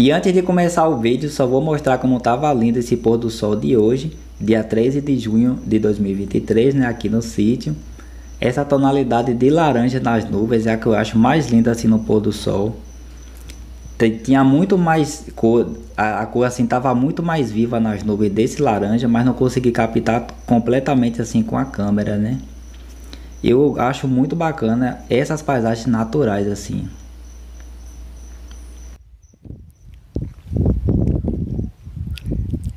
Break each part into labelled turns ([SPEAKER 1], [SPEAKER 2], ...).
[SPEAKER 1] E antes de começar o vídeo, só vou mostrar como estava lindo esse pôr do sol de hoje, dia 13 de junho de 2023, né, aqui no sítio. Essa tonalidade de laranja nas nuvens é a que eu acho mais linda assim no pôr do sol. Tinha muito mais cor, a, a cor assim tava muito mais viva nas nuvens desse laranja, mas não consegui captar completamente assim com a câmera, né? Eu acho muito bacana essas paisagens naturais assim.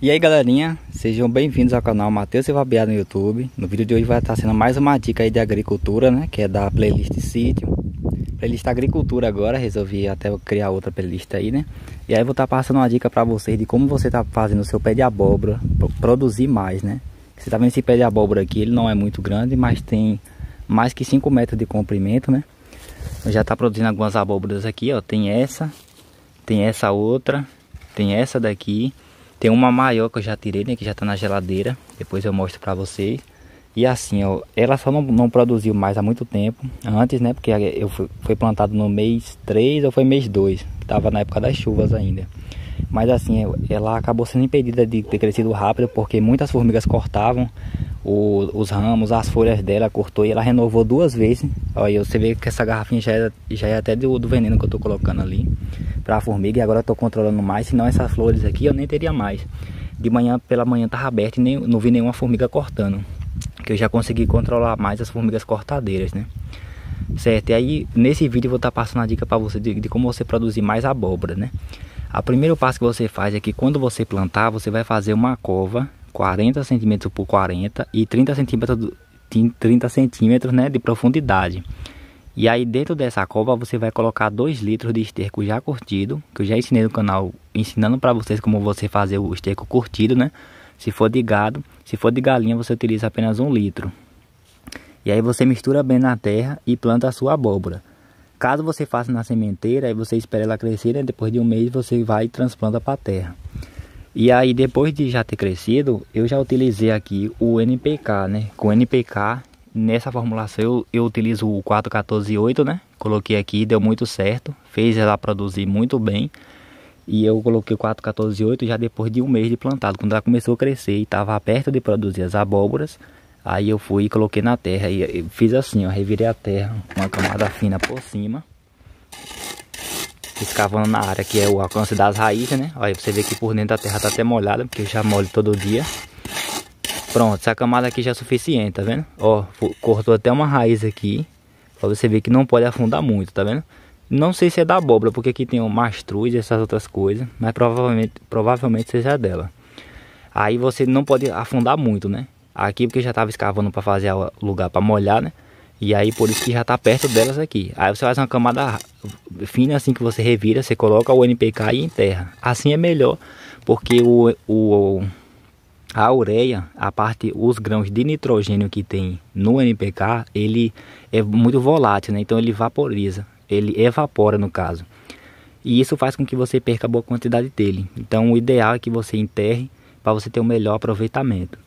[SPEAKER 1] E aí galerinha, sejam bem-vindos ao canal Matheus Silva Biá no YouTube No vídeo de hoje vai estar sendo mais uma dica aí de agricultura, né? Que é da playlist sítio Playlist agricultura agora, resolvi até criar outra playlist aí, né? E aí vou estar passando uma dica para vocês de como você tá fazendo o seu pé de abóbora Produzir mais, né? Você tá vendo esse pé de abóbora aqui, ele não é muito grande, mas tem mais que 5 metros de comprimento, né? Já tá produzindo algumas abóboras aqui, ó Tem essa, tem essa outra, tem essa daqui tem uma maior que eu já tirei, né? Que já tá na geladeira. Depois eu mostro pra vocês. E assim, ó, ela só não, não produziu mais há muito tempo. Antes, né? Porque eu fui, foi plantado no mês 3 ou foi mês 2. Tava na época das chuvas ainda. Mas assim, ela acabou sendo impedida de ter crescido rápido porque muitas formigas cortavam o, os ramos, as folhas dela, cortou e ela renovou duas vezes. Olha, você vê que essa garrafinha já é, já é até do, do veneno que eu tô colocando ali para a formiga e agora eu tô controlando mais, senão essas flores aqui eu nem teria mais. De manhã, pela manhã tava aberto e nem, não vi nenhuma formiga cortando. Que eu já consegui controlar mais as formigas cortadeiras, né? Certo, e aí nesse vídeo eu vou estar tá passando a dica para você de, de como você produzir mais abóbora, né? O primeiro passo que você faz é que quando você plantar, você vai fazer uma cova 40 centímetros por 40 e 30 centímetros, 30 centímetros né, de profundidade. E aí dentro dessa cova você vai colocar 2 litros de esterco já curtido, que eu já ensinei no canal, ensinando para vocês como você fazer o esterco curtido, né? Se for de gado, se for de galinha você utiliza apenas 1 um litro. E aí você mistura bem na terra e planta a sua abóbora. Caso você faça na sementeira, aí você espera ela crescer, né? depois de um mês você vai e transplanta para a terra. E aí depois de já ter crescido, eu já utilizei aqui o NPK, né? Com NPK Nessa formulação eu, eu utilizo o 4148, né? Coloquei aqui, deu muito certo, fez ela produzir muito bem. E eu coloquei o 4148 já depois de um mês de plantado, quando ela começou a crescer e estava perto de produzir as abóboras. Aí eu fui e coloquei na terra e fiz assim, ó, revirei a terra, uma camada fina por cima. Escavando na área que é o alcance das raízes, né? Olha, você vê que por dentro a terra tá até molhada, porque eu já molho todo dia. Pronto, essa camada aqui já é suficiente, tá vendo? Ó, cortou até uma raiz aqui. Pra você ver que não pode afundar muito, tá vendo? Não sei se é da abóbora, porque aqui tem o mastruz e essas outras coisas. Mas provavelmente, provavelmente seja dela. Aí você não pode afundar muito, né? Aqui porque já tava escavando para fazer o lugar para molhar, né? E aí por isso que já tá perto delas aqui. Aí você faz uma camada fina assim que você revira, você coloca o NPK e enterra. Assim é melhor, porque o, o a ureia, a parte, os grãos de nitrogênio que tem no NPK, ele é muito volátil, né? Então ele vaporiza, ele evapora no caso. E isso faz com que você perca boa quantidade dele. Então o ideal é que você enterre para você ter o um melhor aproveitamento.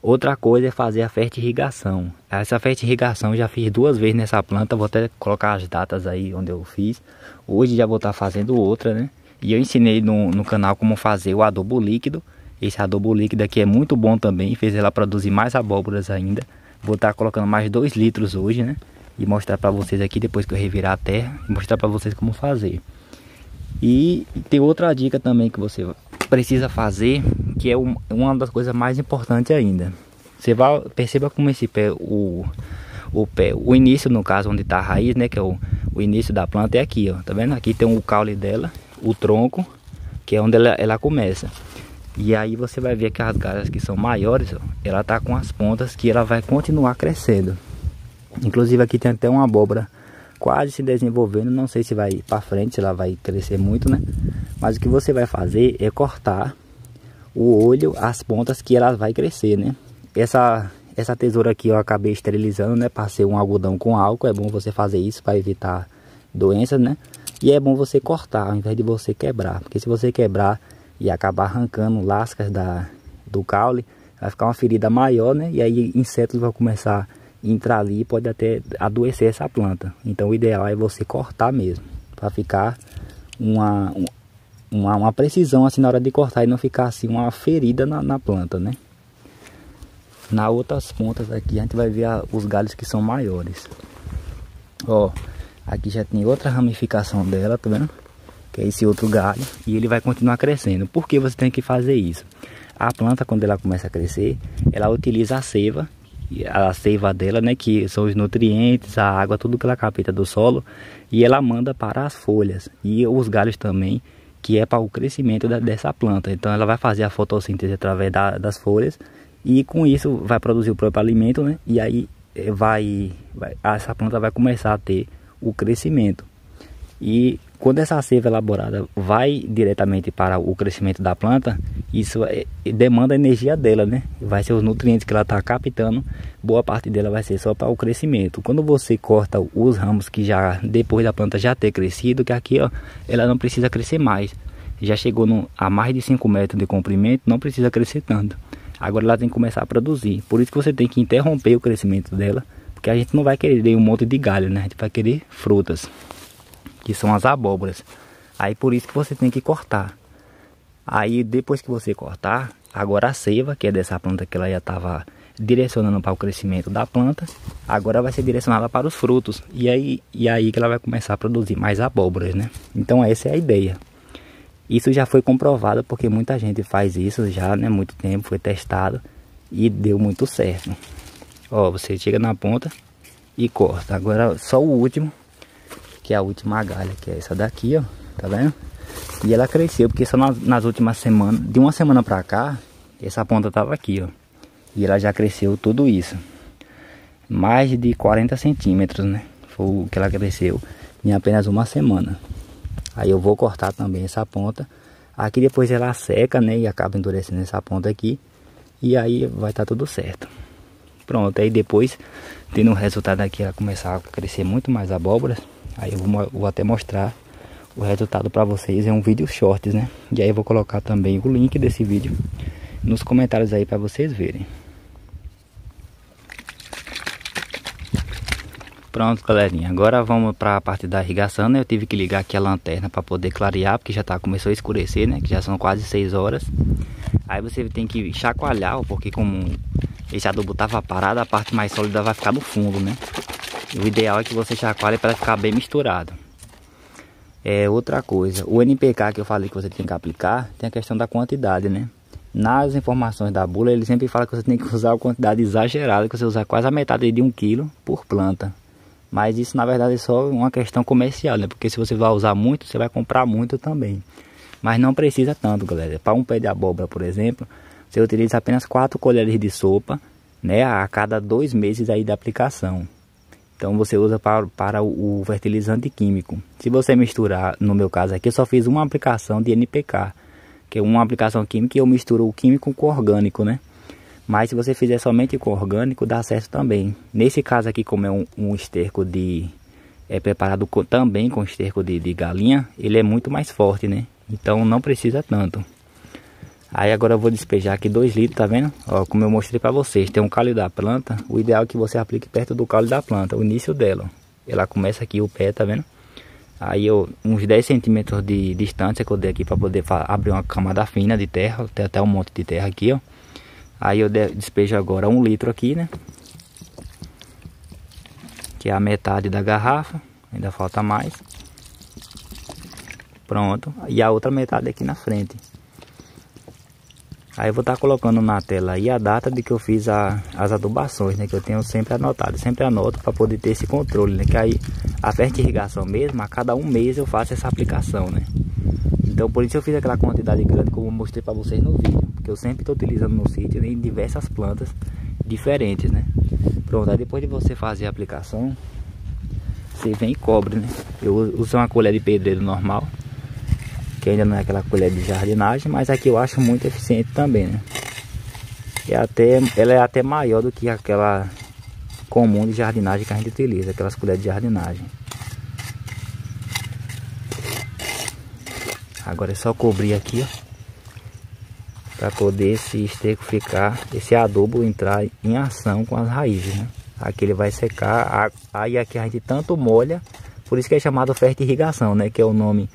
[SPEAKER 1] Outra coisa é fazer a fertirrigação. Essa fertirrigação já fiz duas vezes nessa planta, vou até colocar as datas aí onde eu fiz. Hoje já vou estar fazendo outra, né? E eu ensinei no, no canal como fazer o adubo líquido esse adubo líquido aqui é muito bom também, fez ela produzir mais abóboras ainda. Vou estar colocando mais 2 litros hoje, né? E mostrar para vocês aqui depois que eu revirar a terra mostrar para vocês como fazer. E tem outra dica também que você precisa fazer, que é uma das coisas mais importantes ainda. Você vai perceba como esse pé, o, o pé, o início no caso onde está a raiz, né, que é o, o início da planta é aqui, ó, tá vendo? Aqui tem o caule dela, o tronco, que é onde ela, ela começa. E aí você vai ver que as galhas que são maiores, ó, ela tá com as pontas que ela vai continuar crescendo. Inclusive aqui tem até uma abóbora quase se desenvolvendo, não sei se vai para frente, se ela vai crescer muito, né? Mas o que você vai fazer é cortar o olho, as pontas que ela vai crescer, né? Essa essa tesoura aqui eu acabei esterilizando, né? Passei um algodão com álcool, é bom você fazer isso para evitar doenças, né? E é bom você cortar ao invés de você quebrar, porque se você quebrar e acabar arrancando lascas da, do caule, vai ficar uma ferida maior, né? E aí insetos vão começar a entrar ali e pode até adoecer essa planta. Então o ideal é você cortar mesmo, para ficar uma, uma, uma precisão assim na hora de cortar e não ficar assim uma ferida na, na planta, né? Na outras pontas aqui a gente vai ver a, os galhos que são maiores. Ó, aqui já tem outra ramificação dela, tá vendo? Que é esse outro galho e ele vai continuar crescendo. Por que você tem que fazer isso? A planta quando ela começa a crescer, ela utiliza a seiva a seiva dela, né, que são os nutrientes, a água, tudo que ela capta do solo, e ela manda para as folhas e os galhos também, que é para o crescimento da, dessa planta. Então ela vai fazer a fotossíntese através da, das folhas e com isso vai produzir o próprio alimento, né? E aí eh, vai, vai essa planta vai começar a ter o crescimento. E quando essa seiva elaborada vai diretamente para o crescimento da planta, isso é, demanda energia dela, né? Vai ser os nutrientes que ela está captando, boa parte dela vai ser só para o crescimento. Quando você corta os ramos que já depois da planta já ter crescido, que aqui ó, ela não precisa crescer mais. Já chegou no, a mais de 5 metros de comprimento, não precisa crescer tanto. Agora ela tem que começar a produzir. Por isso que você tem que interromper o crescimento dela, porque a gente não vai querer um monte de galho, né? A gente vai querer frutas que são as abóboras. Aí por isso que você tem que cortar. Aí depois que você cortar, agora a seiva, que é dessa planta que ela já estava direcionando para o crescimento da planta, agora vai ser direcionada para os frutos. E aí, e aí que ela vai começar a produzir mais abóboras, né? Então essa é a ideia. Isso já foi comprovado porque muita gente faz isso já, né? Muito tempo, foi testado e deu muito certo. Ó, você chega na ponta e corta. Agora só o último que é a última galha, que é essa daqui, ó, tá vendo? E ela cresceu, porque só nas, nas últimas semanas, de uma semana pra cá, essa ponta tava aqui, ó. E ela já cresceu tudo isso. Mais de 40 centímetros, né? Foi o que ela cresceu em apenas uma semana. Aí eu vou cortar também essa ponta. Aqui depois ela seca, né? E acaba endurecendo essa ponta aqui. E aí vai estar tá tudo certo. Pronto, aí depois, tendo o resultado aqui, ela começar a crescer muito mais abóboras. Aí eu vou, vou até mostrar o resultado para vocês. É um vídeo shorts, né? E aí eu vou colocar também o link desse vídeo nos comentários aí para vocês verem. Pronto, galerinha. Agora vamos para a parte da irrigação, né? Eu tive que ligar aqui a lanterna para poder clarear, porque já tá começou a escurecer, né? Que já são quase 6 horas. Aí você tem que chacoalhar, porque como esse adubo tava parado, a parte mais sólida vai ficar no fundo, né? O ideal é que você chacoalhe para ficar bem misturado. É outra coisa, o NPK que eu falei que você tem que aplicar, tem a questão da quantidade, né? Nas informações da bula, ele sempre fala que você tem que usar uma quantidade exagerada, que você usa quase a metade de um quilo por planta. Mas isso na verdade é só uma questão comercial, né? Porque se você vai usar muito, você vai comprar muito também. Mas não precisa tanto, galera. Para um pé de abóbora, por exemplo, você utiliza apenas 4 colheres de sopa, né? A cada dois meses aí da aplicação. Então você usa para, para o, fertilizante químico. Se você misturar, no meu caso aqui, eu só fiz uma aplicação de NPK, que é uma aplicação química e eu misturo o químico com o orgânico, né? Mas se você fizer somente com orgânico, dá certo também. Nesse caso aqui, como é um, um esterco de... É preparado com, também com esterco de, de galinha, ele é muito mais forte, né? Então não precisa tanto. Aí agora eu vou despejar aqui 2 litros, tá vendo? Ó, como eu mostrei pra vocês, tem um calho da planta. O ideal é que você aplique perto do calho da planta, o início dela. Ela começa aqui o pé, tá vendo? Aí eu, uns 10 centímetros de distância que eu dei aqui pra poder abrir uma camada fina de terra. Tem até um monte de terra aqui, ó. Aí eu despejo agora um litro aqui, né? Que é a metade da garrafa. Ainda falta mais. Pronto. E a outra metade aqui na frente. Aí eu vou estar tá colocando na tela aí a data de que eu fiz a, as adubações, né? Que eu tenho sempre anotado. Sempre anoto para poder ter esse controle, né? Que aí a fertirrigação mesmo, a cada um mês eu faço essa aplicação, né? Então por isso eu fiz aquela quantidade grande como eu mostrei para vocês no vídeo. Porque eu sempre estou utilizando no sítio né, em diversas plantas diferentes, né? Pronto, aí depois de você fazer a aplicação, você vem e cobre, né? Eu uso uma colher de pedreiro normal que ainda não é aquela colher de jardinagem, mas aqui eu acho muito eficiente também, né? E até, ela é até maior do que aquela comum de jardinagem que a gente utiliza, aquelas colheres de jardinagem. Agora é só cobrir aqui, ó. Para poder esse esterco ficar, esse adubo entrar em ação com as raízes, né? Aqui ele vai secar, aí aqui a gente tanto molha, por isso que é chamado fertirrigação, né? Que é o nome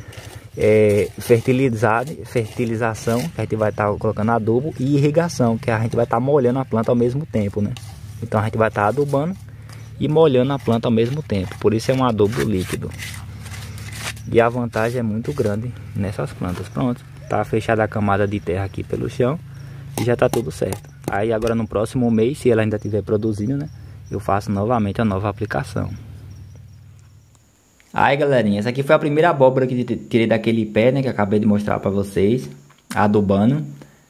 [SPEAKER 1] é, fertilizar, fertilização, que a gente vai estar tá colocando adubo, e irrigação, que a gente vai estar tá molhando a planta ao mesmo tempo, né? Então a gente vai estar tá adubando e molhando a planta ao mesmo tempo. Por isso é um adubo líquido. E a vantagem é muito grande nessas plantas. Pronto, tá fechada a camada de terra aqui pelo chão e já tá tudo certo. Aí agora no próximo mês, se ela ainda estiver produzindo, né? Eu faço novamente a nova aplicação. Aí galerinha, essa aqui foi a primeira abóbora que tirei daquele pé, né? Que acabei de mostrar pra vocês. Adubando.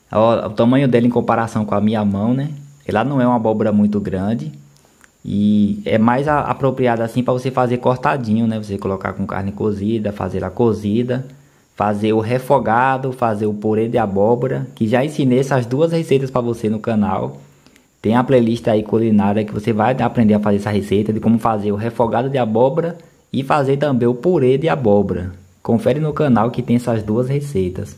[SPEAKER 1] O, o tamanho dela em comparação com a minha mão, né? Ela não é uma abóbora muito grande. E é mais a, apropriada assim para você fazer cortadinho, né? Você colocar com carne cozida, fazer a cozida. Fazer o refogado, fazer o purê de abóbora. Que já ensinei essas duas receitas para você no canal. Tem a playlist aí culinária que você vai aprender a fazer essa receita de como fazer o refogado de abóbora e fazer também o purê de abóbora. Confere no canal que tem essas duas receitas.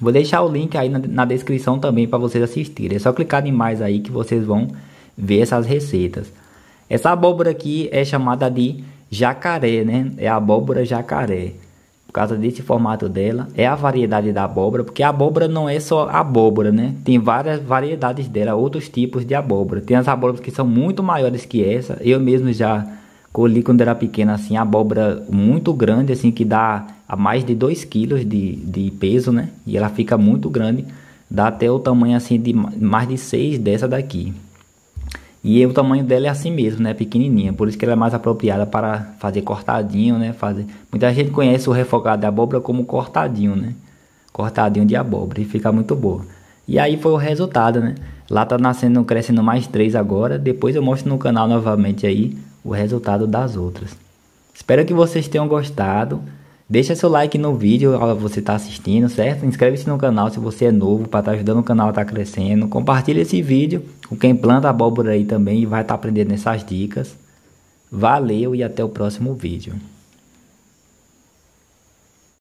[SPEAKER 1] Vou deixar o link aí na, na descrição também para vocês assistirem. É só clicar em mais aí que vocês vão ver essas receitas. Essa abóbora aqui é chamada de jacaré, né? É a abóbora jacaré. Por causa desse formato dela, é a variedade da abóbora, porque a abóbora não é só abóbora, né? Tem várias variedades dela, outros tipos de abóbora. Tem as abóboras que são muito maiores que essa. Eu mesmo já Colhi quando era pequena, assim, abóbora muito grande, assim, que dá a mais de 2 kg de, de peso, né? E ela fica muito grande, dá até o tamanho, assim, de mais de 6 dessa daqui. E o tamanho dela é assim mesmo, né? Pequenininha, por isso que ela é mais apropriada para fazer cortadinho, né? Fazer... Muita gente conhece o refogado de abóbora como cortadinho, né? Cortadinho de abóbora e fica muito boa. E aí foi o resultado, né? Lá tá nascendo, crescendo mais três agora. Depois eu mostro no canal novamente aí o resultado das outras. Espero que vocês tenham gostado. Deixa seu like no vídeo você está assistindo, certo? Inscreve-se no canal se você é novo para estar tá ajudando o canal a estar tá crescendo. Compartilhe esse vídeo com quem planta abóbora aí também e vai estar tá aprendendo essas dicas. Valeu e até o próximo vídeo.